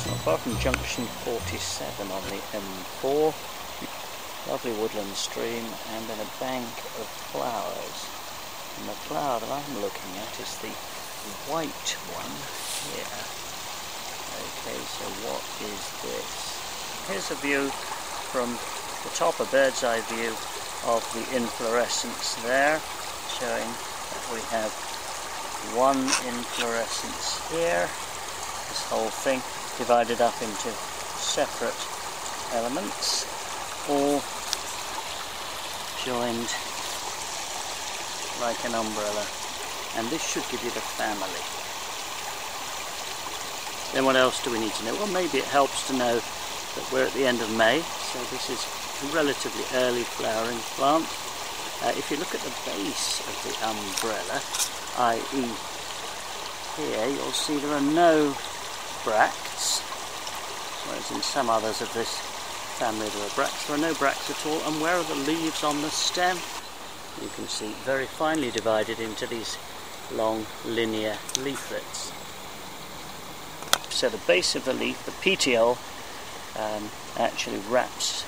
far from junction 47 on the M4. Lovely woodland stream and then a bank of flowers. And the flower that I'm looking at is the white one here. Okay, so what is this? Here's a view from the top, a bird's eye view of the inflorescence there, showing that we have one inflorescence here, this whole thing divided up into separate elements, all joined like an umbrella. And this should give you the family. Then what else do we need to know? Well, maybe it helps to know that we're at the end of May, so this is a relatively early flowering plant. Uh, if you look at the base of the umbrella, i.e. here, you'll see there are no bracts, whereas in some others of this family there are bracts. There are no bracts at all, and where are the leaves on the stem? You can see very finely divided into these long linear leaflets. So the base of the leaf, the petiole, um, actually wraps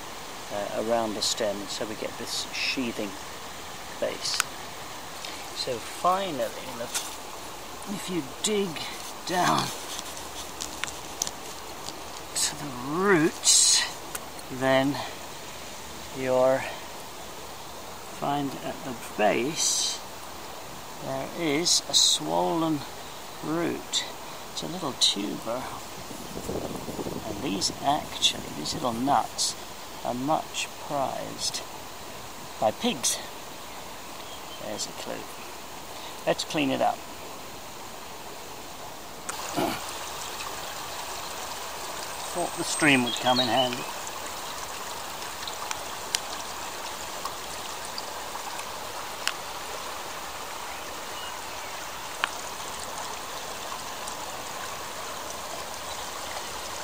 uh, around the stem, so we get this sheathing base. So finally, if you dig down to the roots, then you'll find at the base there is a swollen root. It's a little tuber. And these actually, these little nuts, are much prized by pigs. There's a clue. Let's clean it up. Thought the stream would come in handy.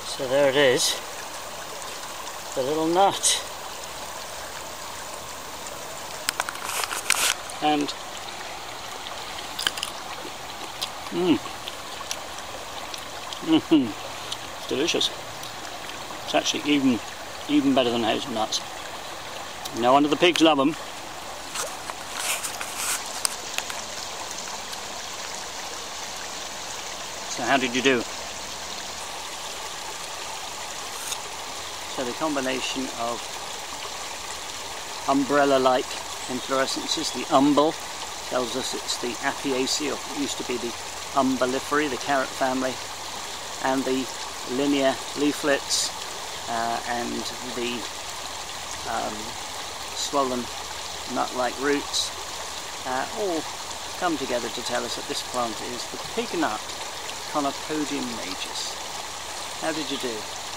So there it is, the little nut. And Mmm. Mmm. Delicious. It's actually even even better than hazelnuts. No wonder the pigs love them. So how did you do? So the combination of umbrella-like inflorescences, the umbel, tells us it's the Apiaceae, or used to be the umbelliferae, the carrot family, and the linear leaflets uh, and the um, swollen nut-like roots uh, all come together to tell us that this plant is the pig nut Conopodium majus. How did you do?